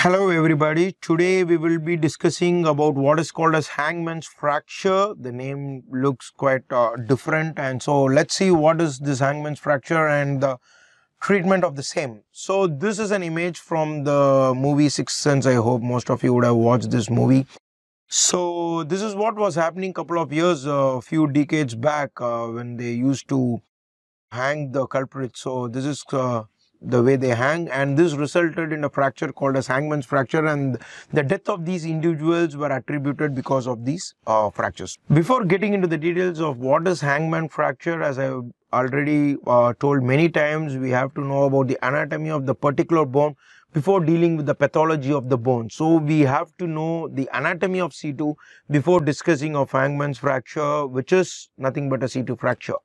Hello everybody. Today we will be discussing about what is called as hangman's fracture. The name looks quite uh, different and so let's see what is this hangman's fracture and the treatment of the same. So this is an image from the movie Sixth Sense. I hope most of you would have watched this movie. So this is what was happening couple of years, a uh, few decades back uh, when they used to hang the culprit. So this is uh, the way they hang and this resulted in a fracture called as hangman's fracture and the death of these individuals were attributed because of these uh, fractures. Before getting into the details of what is hangman fracture as I already uh, told many times we have to know about the anatomy of the particular bone before dealing with the pathology of the bone. So we have to know the anatomy of C2 before discussing of hangman's fracture which is nothing but a C2 fracture.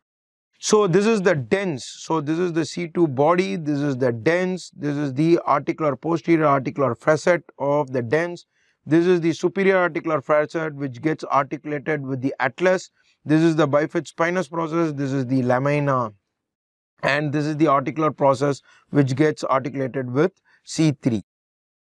So this is the dens. So this is the C2 body. This is the dens. This is the articular posterior articular facet of the dens. This is the superior articular facet which gets articulated with the atlas. This is the bifid spinous process. This is the lamina. And this is the articular process which gets articulated with C3.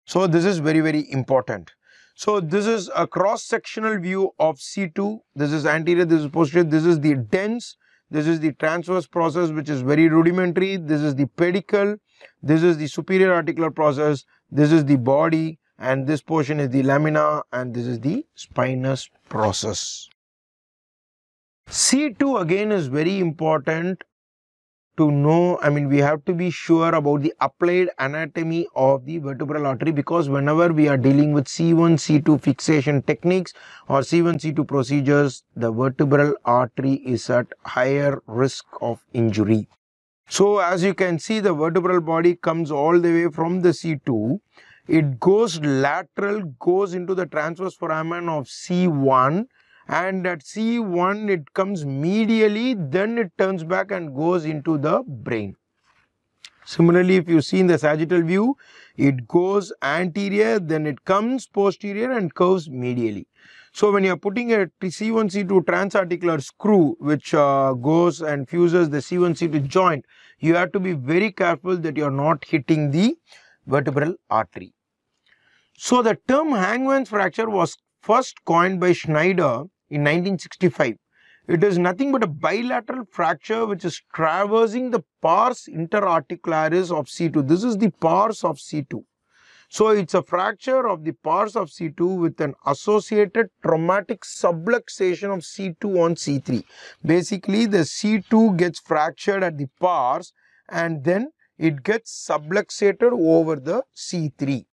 So this is very, very important. So this is a cross-sectional view of C2. This is anterior, this is posterior, this is the dens this is the transverse process which is very rudimentary. This is the pedicle. This is the superior articular process. This is the body and this portion is the lamina and this is the spinous process. C2 again is very important to know, I mean, we have to be sure about the applied anatomy of the vertebral artery because whenever we are dealing with C1, C2 fixation techniques or C1, C2 procedures, the vertebral artery is at higher risk of injury. So as you can see, the vertebral body comes all the way from the C2. It goes lateral, goes into the transverse foramen of C1 and at C1 it comes medially then it turns back and goes into the brain. Similarly, if you see in the sagittal view, it goes anterior, then it comes posterior and curves medially. So when you are putting a C1, C2 transarticular screw which uh, goes and fuses the C1, C2 joint, you have to be very careful that you are not hitting the vertebral artery. So the term hangman's fracture was first coined by Schneider in 1965. It is nothing but a bilateral fracture which is traversing the pars interarticularis of C2. This is the pars of C2. So it's a fracture of the pars of C2 with an associated traumatic subluxation of C2 on C3. Basically, the C2 gets fractured at the pars and then it gets subluxated over the C3.